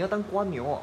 你要当瓜牛哦。